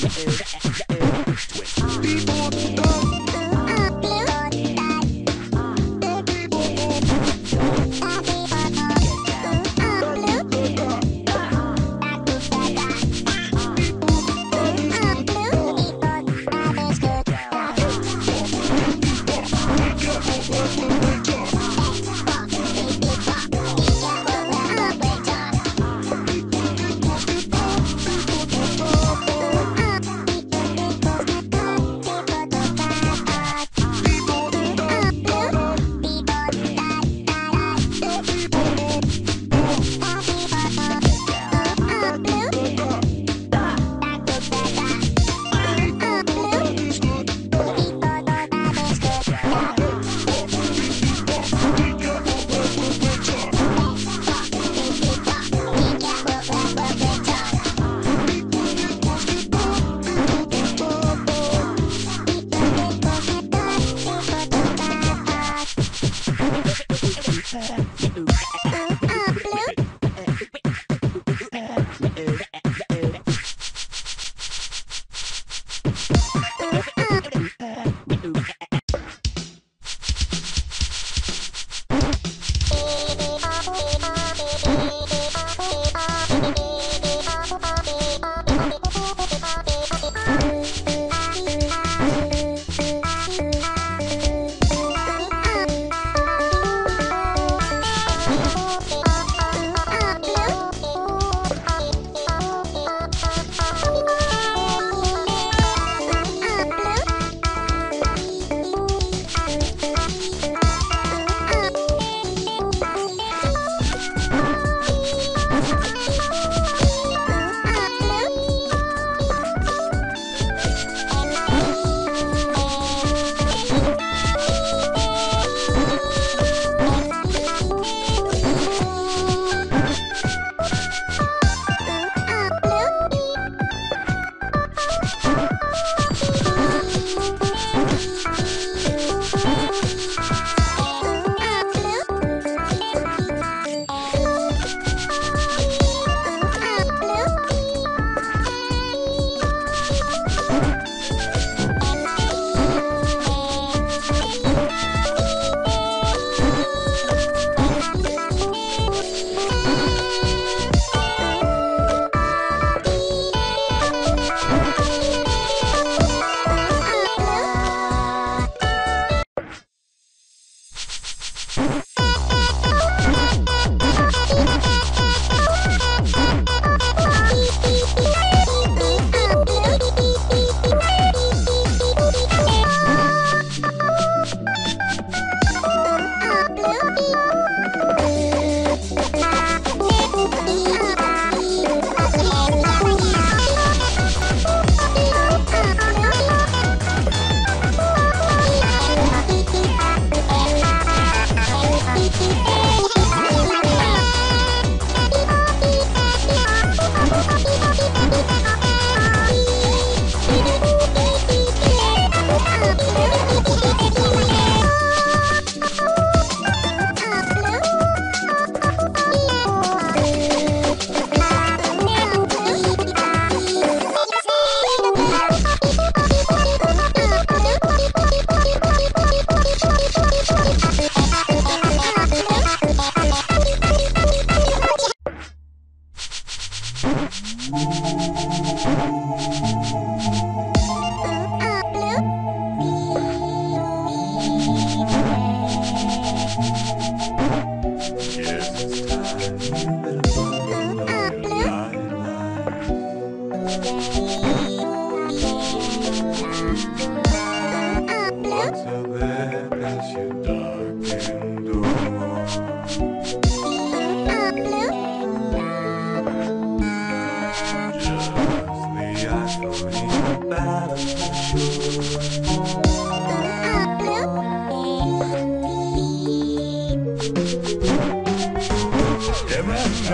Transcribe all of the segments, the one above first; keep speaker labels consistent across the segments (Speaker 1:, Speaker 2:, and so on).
Speaker 1: Yeah.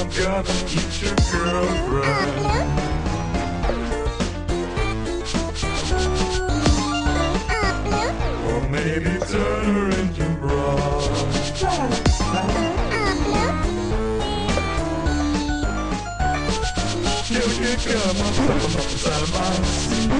Speaker 1: I'm gonna your girlfriend. Or maybe turn her into bra. You come up, up, up, inside my secret